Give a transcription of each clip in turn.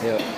Yeah.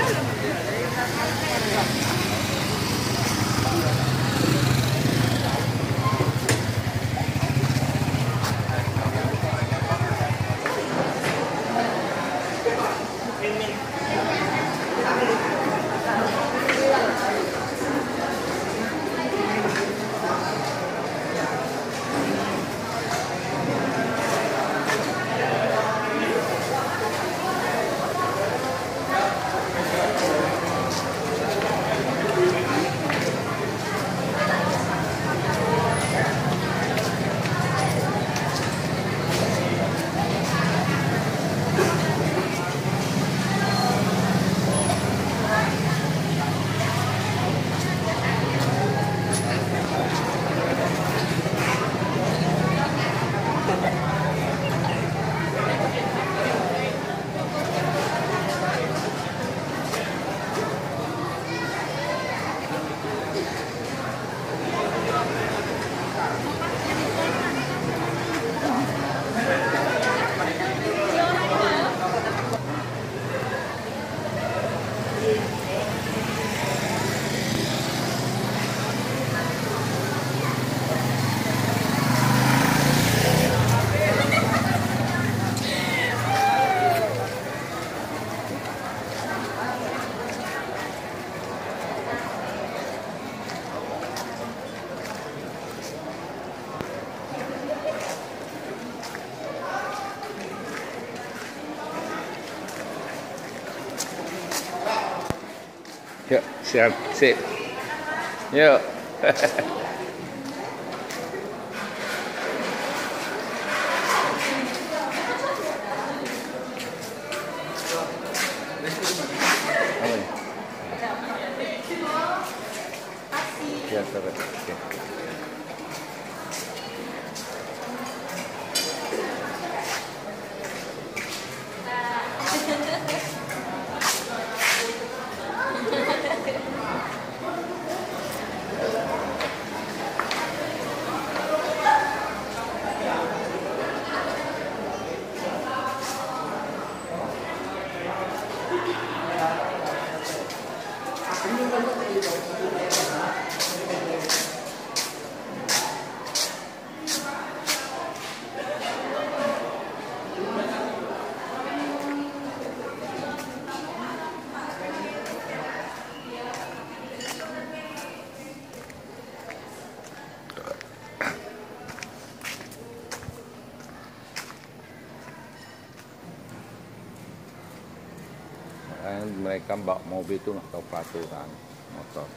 やれ。Yeah, Sam, sit. Yeah. Okay. mereka mbak mobil itu atau tahu peraturan motor